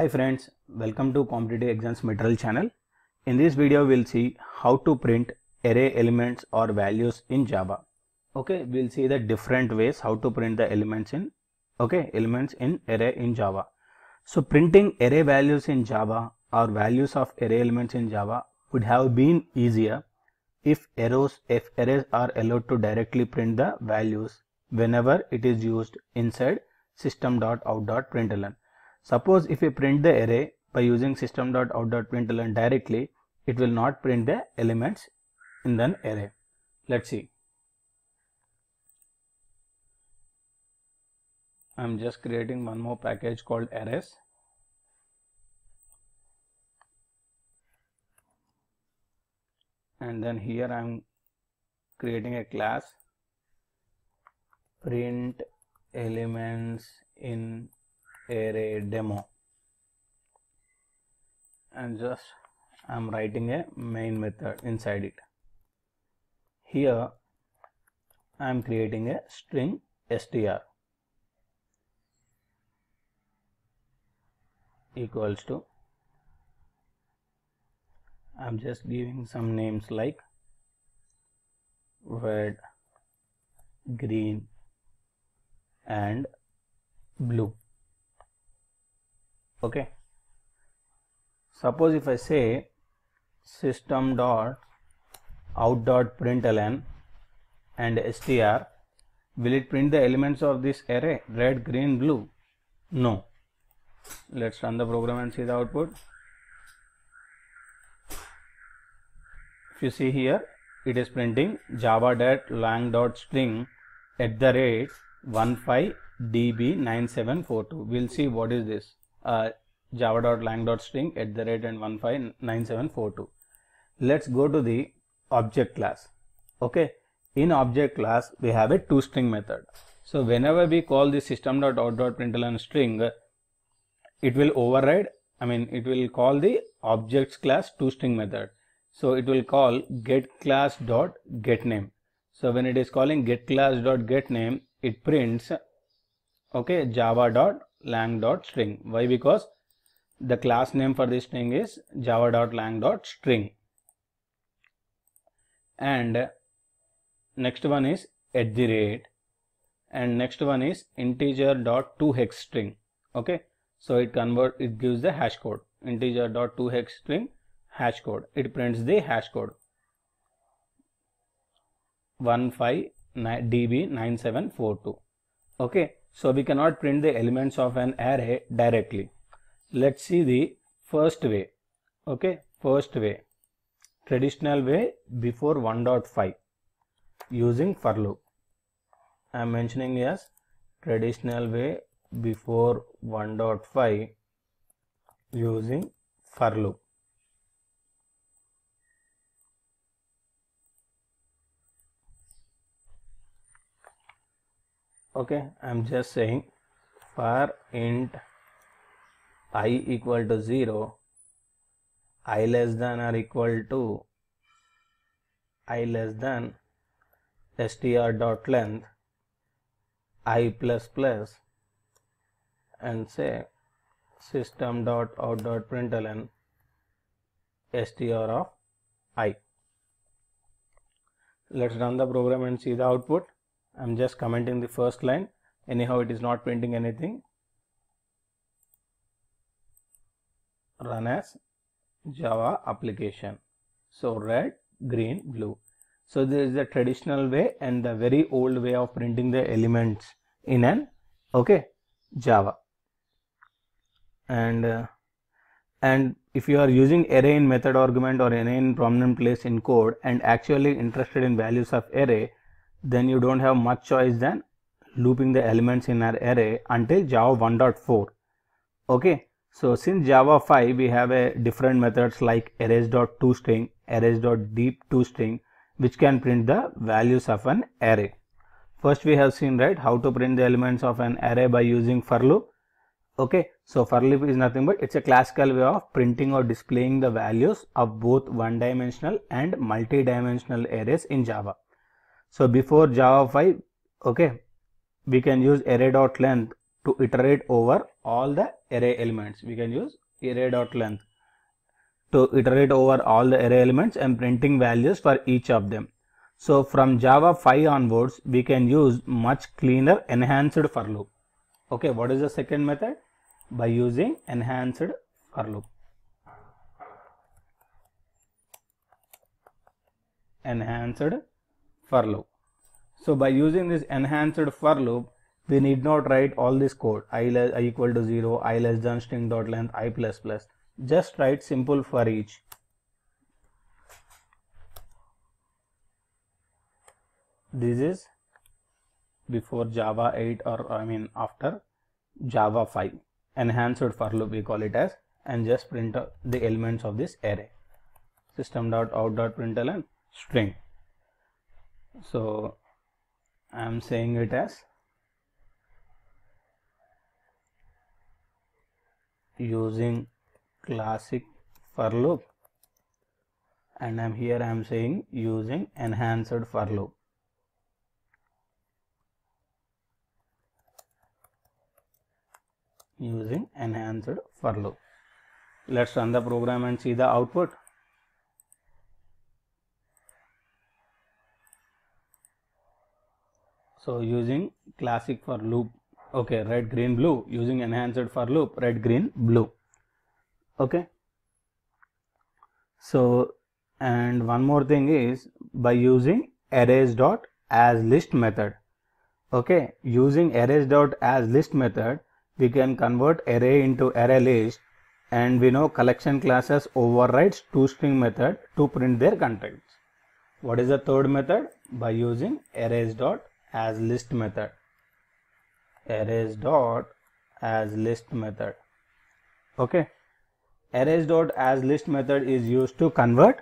Hi friends, welcome to Competitive Exams Material channel. In this video, we'll see how to print array elements or values in Java. Okay, we'll see the different ways how to print the elements in okay elements in array in Java. So printing array values in Java or values of array elements in Java would have been easier if arrows if arrays are allowed to directly print the values whenever it is used inside system.out.println. Suppose if we print the array by using system.out.println directly, it will not print the elements in an array. Let's see. I'm just creating one more package called arrays. And then here I'm creating a class print elements in array demo and just I'm writing a main method inside it. Here I'm creating a string str equals to I'm just giving some names like red, green and blue okay. Suppose if i say system dot out dot println and str will it print the elements of this array red green blue? No. Let's run the program and see the output. If you see here it is printing java dot lang dot string at the rate 15db9742 we'll see what is this uh, java.lang.string at the rate and 159742 let's go to the object class. Okay in object class we have a toString method. So whenever we call the system.out.println string it will override i mean it will call the objects class toString method. So it will call get class dot get name so when it is calling get class dot get name it prints okay java dot lang dot string why? Because the class name for this string is java dot lang dot string and next one is at the rate. And next one is integer dot toHexString. Okay? So it convert it gives the hash code. integer dot toHexString hash code. It prints the hash code. 15db9742 okay so we cannot print the elements of an array directly. Let's see the first way. Okay first way. Traditional way before 1.5 using for loop. I am mentioning as traditional way before 1.5 using for loop okay i'm just saying for int i equal to 0 i less than or equal to i less than str dot length i plus plus and say system dot out dot println str of i. Let's run the program and see the output I'm just commenting the first line. Anyhow it is not printing anything. Run as java application. So red green blue. So this is the traditional way and the very old way of printing the elements in an okay java. And uh, and if you are using array in method argument or array in prominent place in code and actually interested in values of array then you don't have much choice than looping the elements in our array until java 1.4 okay so since java 5 we have a different methods like arrays.toString arrays.deepToString which can print the values of an array. First we have seen right how to print the elements of an array by using for loop. Okay so for loop is nothing but it's a classical way of printing or displaying the values of both one dimensional and multi-dimensional arrays in java so before Java 5, okay, we can use array dot length to iterate over all the array elements. We can use array dot length to iterate over all the array elements and printing values for each of them. So from Java 5 onwards, we can use much cleaner enhanced for loop. Okay, what is the second method? By using enhanced for loop. Enhanced for loop. So by using this enhanced for loop, we need not write all this code i, less, i equal to 0, i less than string dot length, i plus plus. Just write simple for each. This is before Java 8 or I mean after Java 5 enhanced for loop we call it as and just print the elements of this array system dot out dot println string so I am saying it as using classic for loop. And I'm here I am saying using enhanced for loop. Using enhanced for loop. Let's run the program and see the output so using classic for loop. Okay red green blue. Using enhanced for loop red green blue. Okay. So and one more thing is by using arrays dot as list method. Okay using arrays dot as list method we can convert array into array list and we know collection classes overrides toString method to print their contents. What is the third method? By using arrays dot as list method. Arrays dot as list method. Okay. Arrays dot as list method is used to convert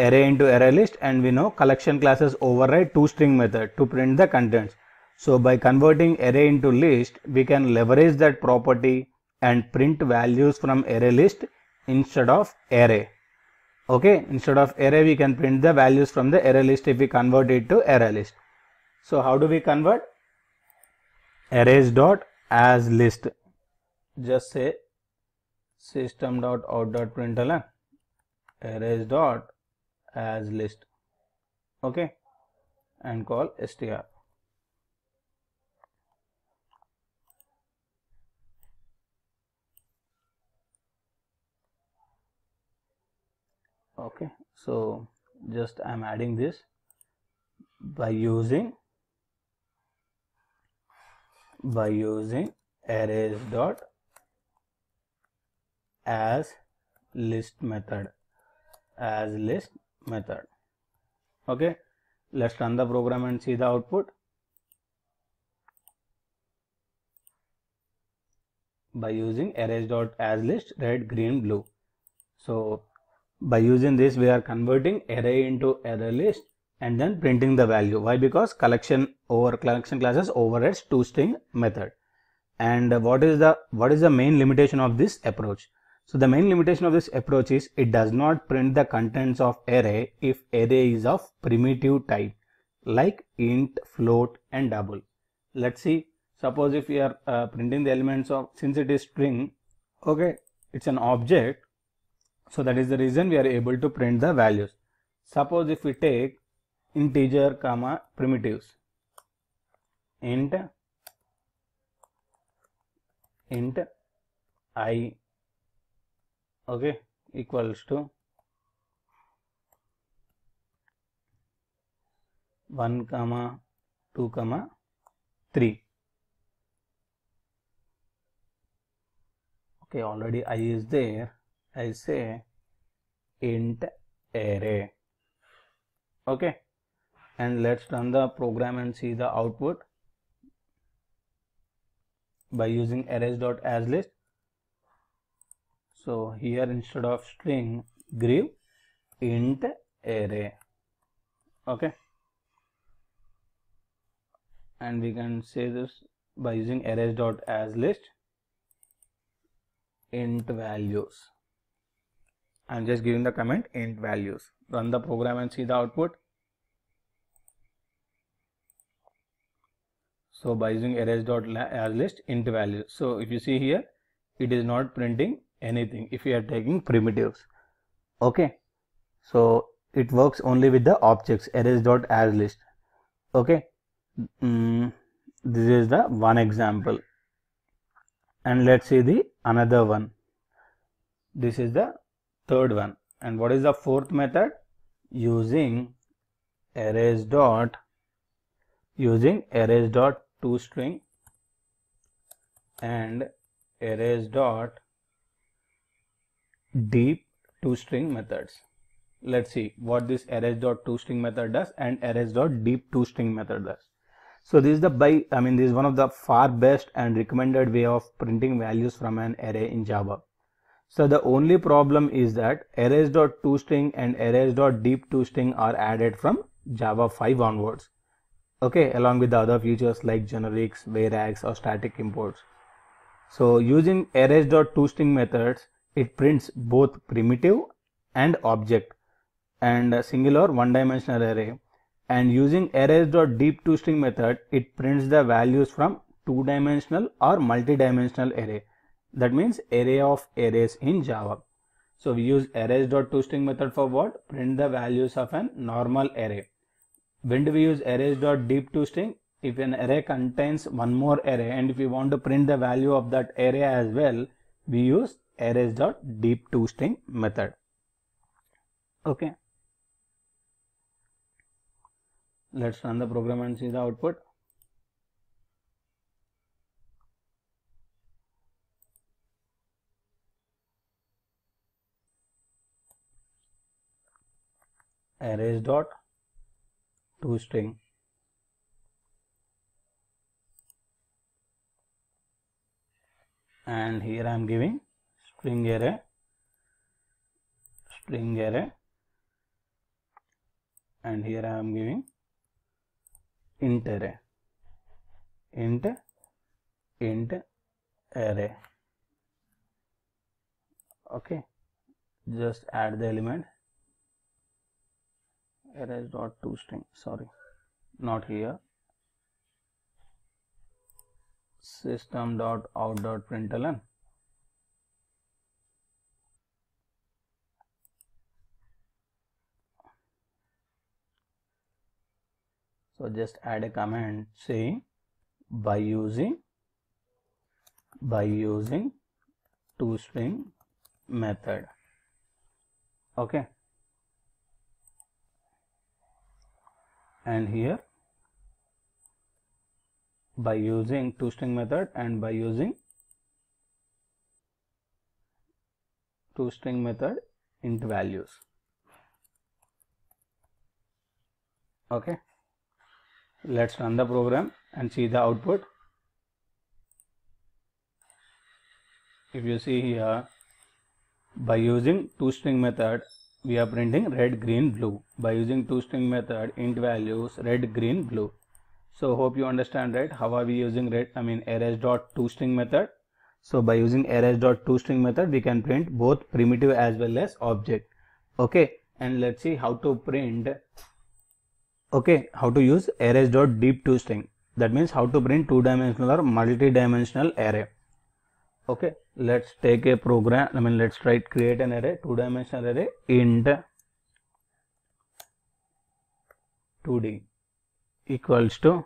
array into array list and we know collection classes override toString method to print the contents. So by converting array into list, we can leverage that property and print values from array list instead of array. Okay, instead of array, we can print the values from the array list if we convert it to array list. So how do we convert? Arrays dot as list. Just say system dot out dot println arrays dot as list. Okay, and call str. okay so just i'm adding this by using by using arrays dot as list method as list method. Okay let's run the program and see the output. By using arrays dot as list red green blue. So by using this we are converting array into array list and then printing the value. Why? Because collection over collection classes overrides toString method. And what is the what is the main limitation of this approach? So the main limitation of this approach is it does not print the contents of array if array is of primitive type like int float and double. Let's see. Suppose if we are uh, printing the elements of since it is string okay it's an object so that is the reason we are able to print the values. Suppose if we take integer comma primitives int int i okay equals to 1 comma 2 comma 3 okay already i is there I say int array okay and let's run the program and see the output by using arrays dot as list so here instead of string give int array okay and we can say this by using arrays dot as list int values I'm just giving the comment int values. Run the program and see the output. So by using arrays dot list int value. So if you see here it is not printing anything if you are taking primitives. Okay. So it works only with the objects arrays dot as list. Okay. Mm, this is the one example. And let's see the another one. This is the third one. And what is the fourth method? Using arrays dot using arrays dot toString and arrays dot deep toString methods. Let's see what this arrays dot toString method does and arrays dot deep toString method does. So this is the by i mean this is one of the far best and recommended way of printing values from an array in java. So the only problem is that arrays dot toString and arrays dot deep toString are added from java 5 onwards okay along with the other features like generics varargs or static imports. So using arrays dot toString methods it prints both primitive and object and a singular one dimensional array. And using arrays dot deep toString method it prints the values from two dimensional or multi-dimensional array. That means array of arrays in java. So we use arrays dot toString method for what? Print the values of an normal array when do we use arrays dot deep to string? If an array contains one more array and if we want to print the value of that array as well we use arrays dot deep to string method. Okay. Let's run the program and see the output. Arrays dot toString and here I am giving string array string array. And here I am giving int array. Int int array. Okay. Just add the element arrays dot to string. Sorry. Not here. System dot out dot println. So just add a comment saying by using by using toString method. Okay and here by using toString method and by using toString method int values. Okay. Let's run the program and see the output. If you see here by using toString method we are printing red green blue. By using toString method int values red green blue. So hope you understand right? How are we using red i mean arrays dot toString method? So by using arrays dot toString method we can print both primitive as well as object. Okay? And let's see how to print okay how to use arrays dot deep toString that means how to print two dimensional or multi-dimensional array. Okay let's take a program i mean let's try to create an array two dimensional array int 2d equals to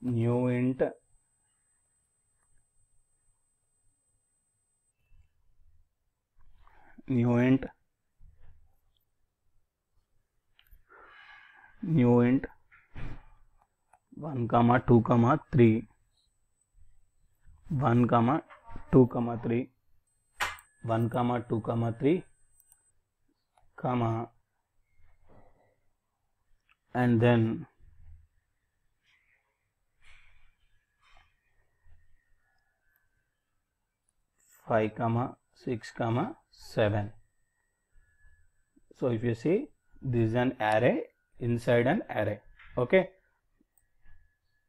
new int new int new int 1 comma 2 comma 3 1 comma 2 comma 3 1 comma 2 comma 3 comma and then five comma six comma seven. So if you see this is an array inside an array. Okay?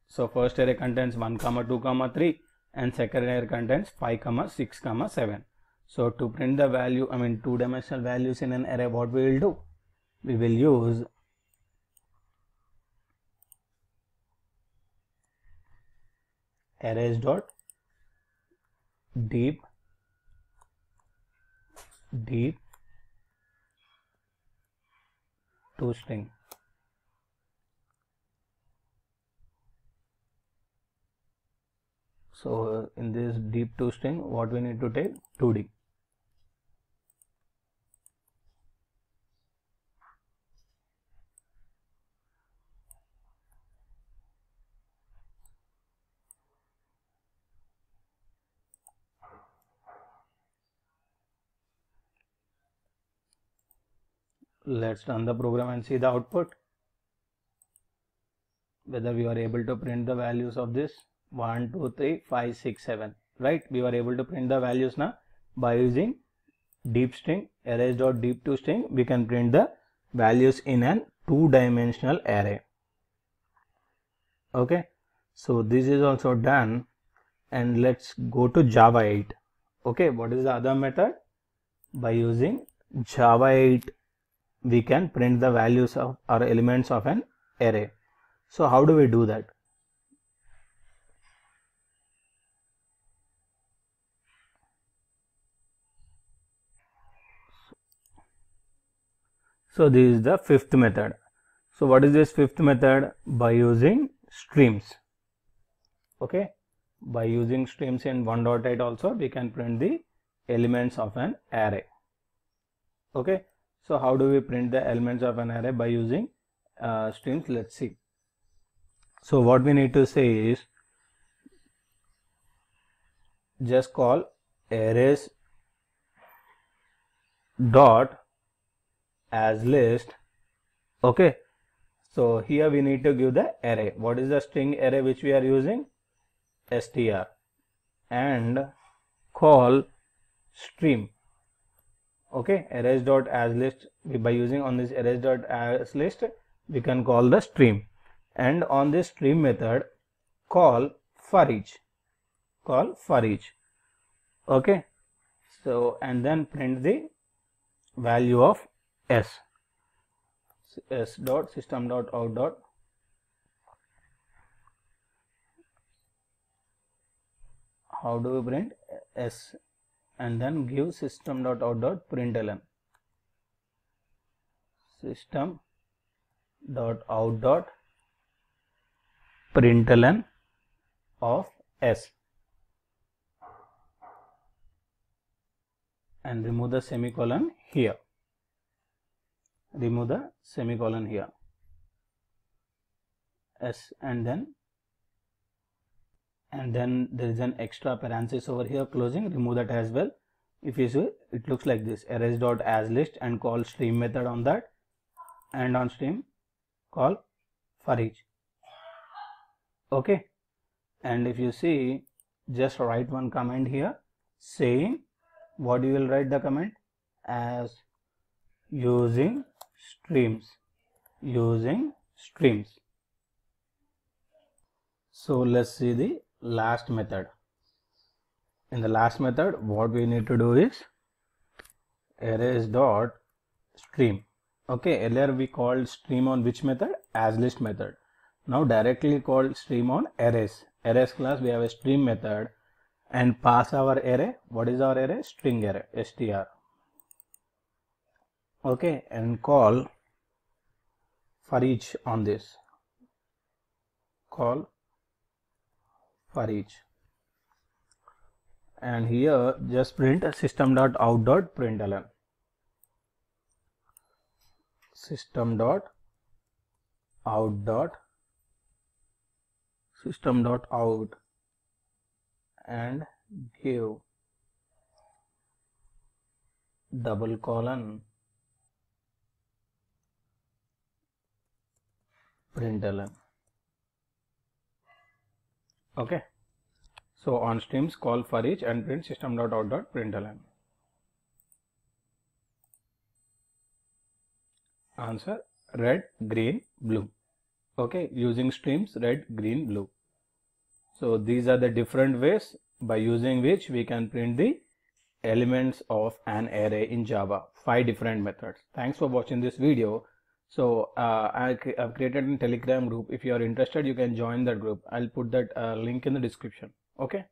So first array contains 1 comma 2 comma 3 and second array contains 5 comma 6 comma 7 so to print the value i mean two dimensional values in an array what we will do? We will use arrays dot deep deep to string so in this deep to string what we need to take? 2d let's run the program and see the output whether we are able to print the values of this 1 2 3 5 6 7 right? We were able to print the values now. By using deep string arrays dot deep to string we can print the values in an two dimensional array. Okay? So this is also done. And let's go to java 8 okay? What is the other method? By using java 8 we can print the values of or elements of an array. So how do we do that? So this is the fifth method. So what is this fifth method? By using streams. Okay. By using streams in 1.8 also we can print the elements of an array. Okay. So how do we print the elements of an array by using uh, streams? Let's see. So what we need to say is just call arrays dot as list. Okay. So here we need to give the array. What is the string array which we are using? Str and call stream. Okay. Arrays dot as list. By using on this arrays dot as list we can call the stream. And on this stream method call for each. Call for each. Okay. So and then print the value of s. S dot system dot out dot. How do we print? S. And then give system dot out dot println system dot out dot println of s. And remove the semicolon here remove the semicolon here. S and then and then there is an extra parenthesis over here closing remove that as well. If you see it looks like this arrays dot as list and call stream method on that and on stream call for each okay. And if you see just write one comment here saying what you will write the comment as using streams using streams. So let's see the last method. In the last method what we need to do is arrays dot stream. Okay earlier we called stream on which method? As list method. Now directly called stream on arrays. Arrays class we have a stream method. And pass our array. What is our array? String array str okay and call for each on this. Call for each. And here just print system dot out dot println system dot out dot system dot out and give double colon println. Okay. So on streams call for each and print system dot out dot println. Answer red green blue. Okay using streams red green blue. So these are the different ways. By using which we can print the elements of an array in java. Five different methods. Thanks for watching this video so uh, I, have created a telegram group. If you are interested you can join that group. I'll put that uh, link in the description. Okay